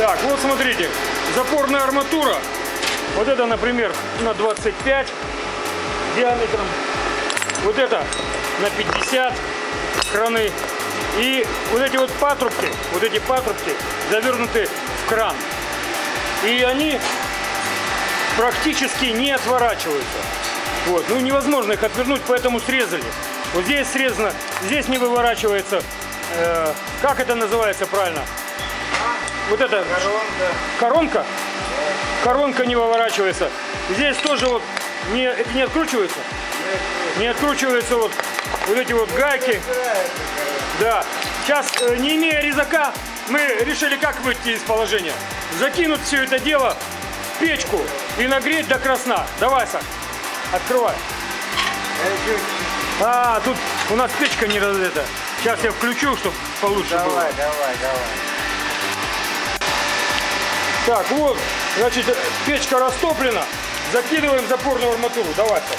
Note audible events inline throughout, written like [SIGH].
Так, вот смотрите, запорная арматура. Вот это, например, на 25 диаметром. Вот это на 50 краны. И вот эти вот патрубки, вот эти патрубки завернуты в кран. И они практически не отворачиваются. Вот. Ну невозможно их отвернуть, поэтому срезали. Вот здесь срезано, здесь не выворачивается. Э, как это называется правильно? Вот это Коронка. коронка. Не выворачивается. Здесь тоже вот не, это не откручивается. Не откручиваются вот, вот эти вот гайки. Да. Сейчас, э, не имея резака, мы решили как выйти из положения. Закинуть все это дело в печку и нагреть до красна. Давай, Саш, открывай. А, тут у нас печка не разета. Сейчас я включу, чтобы получше было. Давай, давай, давай. Так, вот, значит, печка растоплена. Закидываем запорную арматуру. Давай, Саш.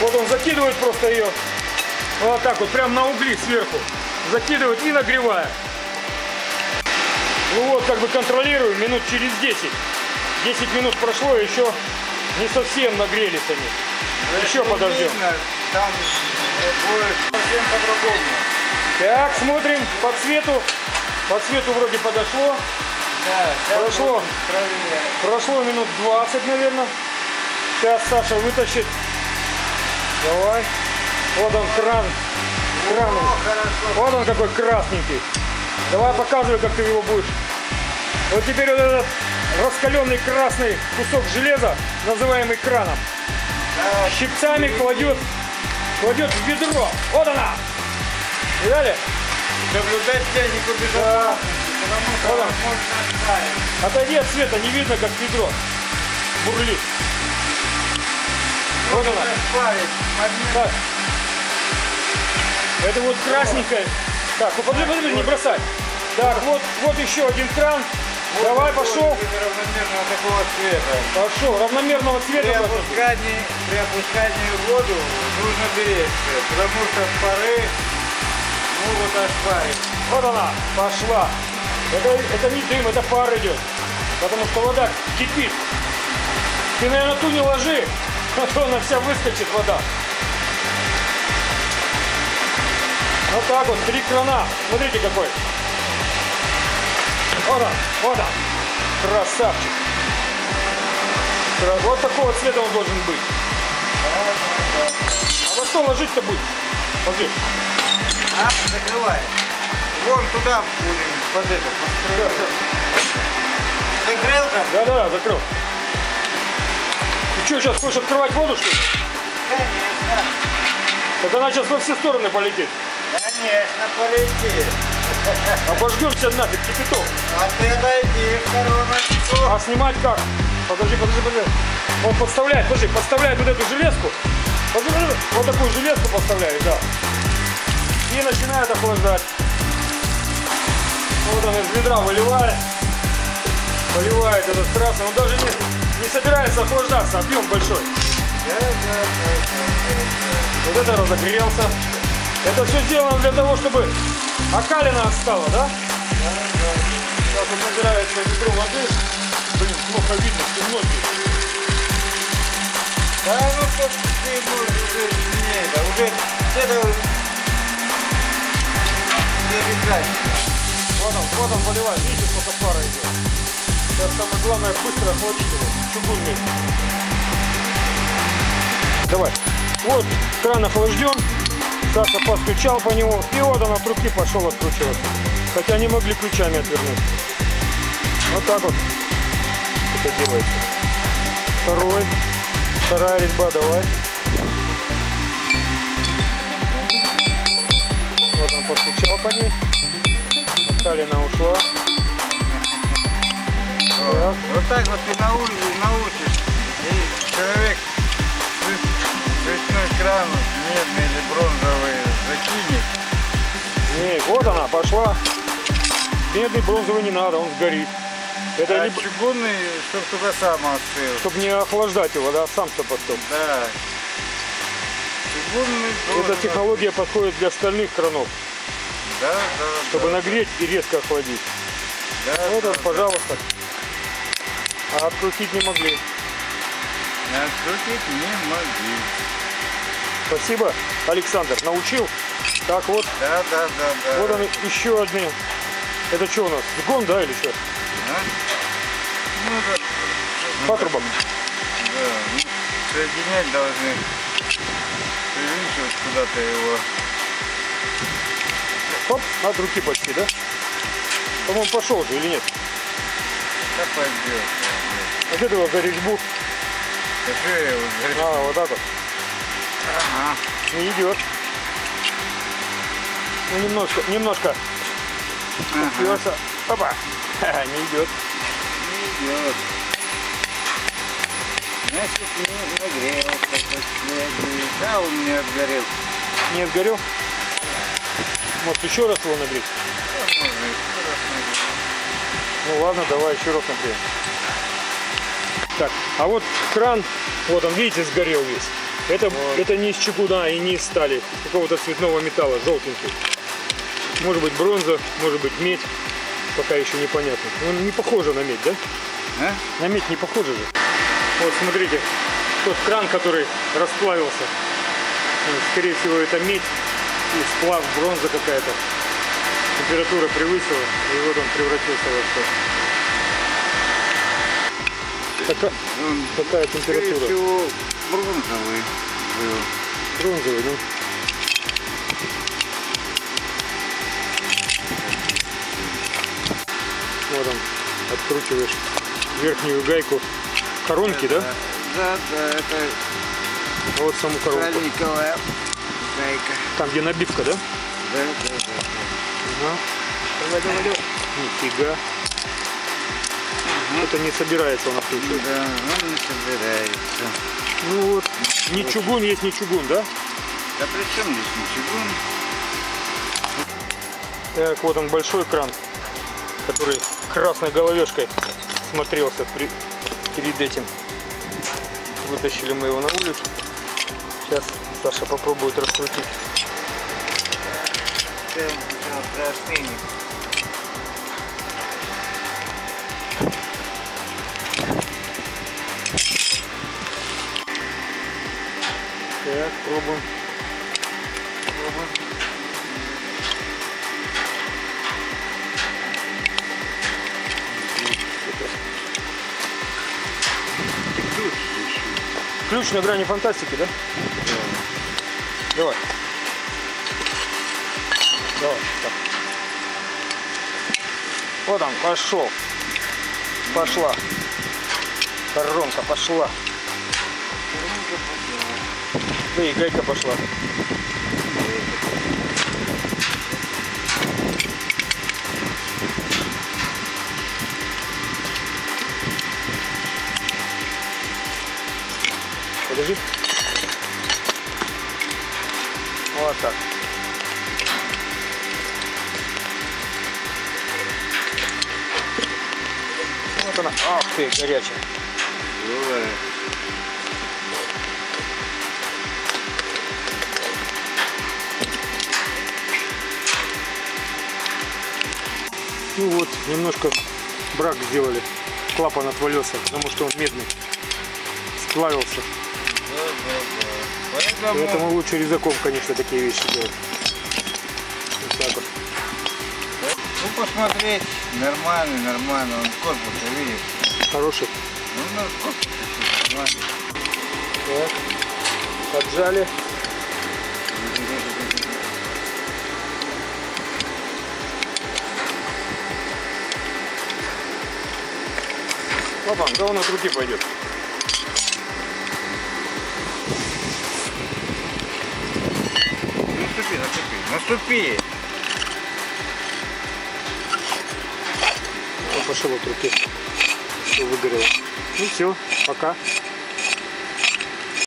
Вот он закидывает просто ее. Вот так вот, прям на угли сверху. Закидывает и нагреваем. Ну вот, как бы контролируем минут через 10. 10 минут прошло, еще не совсем нагрелись они. Еще Если подождем. видно, Там будет совсем по-другому. Так, смотрим по цвету. По цвету вроде подошло. Да, Прошло. Прошло минут 20, наверное. Сейчас Саша вытащит. Давай. Вот он кран. Кран. О, хорошо. Вот он какой красненький. Давай показывай, как ты его будешь. Вот теперь вот этот раскаленный красный кусок железа, называемый краном, щипцами кладет, кладет в ведро. Вот она. Видали? Соблюдать технику безопасности, потому что Вот он. возможно оставить. Отойди от света, не видно, как ведро бурлит. Вот она. Так. Это вот красненькая. Так, ну подожди, подожди, не бросай. Так, вот, вот еще один кран. Давай, Вот пошел. будет равномерного такого цвета. Пошел, равномерного При цвета. быть. опускании, при опускании в воду нужно беречься, потому что пары могут ошпарить. Вот она, пошла. Это, это не дым, это пар идет. Потому что вода кипит. Ты, наверное, ту не ложи, а то она вся выскочит вода. Вот так вот, три крана. Смотрите какой. Вот он, вот он. Красавчик. Кра- Вот такого цвета он должен быть. А во что ложить-то будет? Смотри. А, закрывай. Вон туда будем под. Закрыл там? Да-да, закрыл. Ты что, сейчас хочешь открывать воду, что ли? Конечно. Так она сейчас во все стороны полетит. Конечно, полети. Обожжемся нафиг, кипяток. А ты отойди в стороночку. А снимать как? Подожди, подожди, подожди. Он подставляет, подожди, подставляет вот эту железку. Вот такую железку подставляет, да. И начинает охлаждать. Вот он из ведра выливает. Поливает этот красный. Он даже не, не собирается охлаждаться, объем большой. Вот это разогрелся. Это все сделано для того, чтобы окалина отстала, да? Сейчас вот набирается ведро воды. Блин, плохо видно, темно здесь. да. Ну что ты будешь уже не это, уже это не обязательно. Вот он, вот он поливает. Видите, сколько пара идет. Сейчас самое главное быстро охладить его. Чугунный. Давай. Вот кран охлажден. Саша постучал по нему. И вот он от руки пошел откручиваться. Хотя не могли ключами отвернуть. Вот так вот это делается. Второй. Вторая резьба, давай. Вот он постучал по ней. Калина ушла. Вот, вот так вот ты научишь, научишь. И человек ручной кран медный или бронзовый закинет. Не, вот она, пошла. Медный бронзовый не надо, он сгорит. Это а не, чугунный, чтобы туда сам остыл. чтобы не охлаждать его, да, сам все потом. Да. Чугунный Эта технология подходит для стальных кранов, Да, да, чтобы да. нагреть и резко охладить. Да, Вот да, он, пожалуйста. А открутить не могли. да. Открутить не могли. Спасибо, Александр, научил. Так вот, Да, да, да, да. вот он еще одни. Это что у нас? Сгон, да, или что? А? Ну, да. Патрубок. Да, ну, соединять должны. Привинчивать куда-то его. Хоп, от руки почти, да? По-моему, пошел же или нет? Да пойдет. А что ты его за резьбу? А, вот так вот. Ага. Не идет. Ну, немножко, немножко Ага. Опа. [LAUGHS] Не идет. Не идет. Значит, не нагрелся. Да, он не отгорел. Не отгорел? Может, еще раз его нагреть? Ну ладно, давай еще раз нагреем. Так, а вот кран, вот он, видите, сгорел весь. Это, это не из чугуна и не из стали, какого-то цветного металла, желтенький. Может быть бронза, может быть медь, пока еще непонятно. Ну, не похоже на медь, да? А? На медь не похоже же. Вот смотрите, тот кран, который расплавился. Скорее всего, это медь и сплав, бронза какая-то. Температура превысила, и вот он превратился во что. Така- какая скорее температура? всего, бронзовый был. Бронзовый, ну. Вот он, откручиваешь верхнюю гайку коронки, да? Да, да, это А Вот саму коронку. сальниковая гайка. Там, где набивка, да? Да, да, да. Ага. Нифига. Это не собирается у нас Да, он не собирается. Ну вот, не чугун есть не чугун, да? Да при чем здесь ничего? Так, вот он большой кран, который красной головешкой смотрелся при- перед этим. Вытащили мы его на улицу. Сейчас Саша попробует раскрутить. Так, пробуем. Пробуем. Ключ на грани фантастики, да? Давай. Давай. Так. Вот он, пошел. Пошла. Коронка пошла. Да и гайка пошла. Подожди. Вот так. Вот она. Ах ты, горячая. Бывает. Ну вот, немножко брак сделали. Клапан отвалился, потому что он медный. Сплавился. Да, да. Поэтому, Поэтому лучше резаком, конечно, такие вещи делать. Вот так вот. ну посмотреть, нормальный, нормально. Он корпус, видишь? Хороший. Ну, ну, корпус. Так. Поджали. Лапан, да он от руки пойдет. Наступи, наступи, пошел от руки. Все выгорело. Ну все, пока.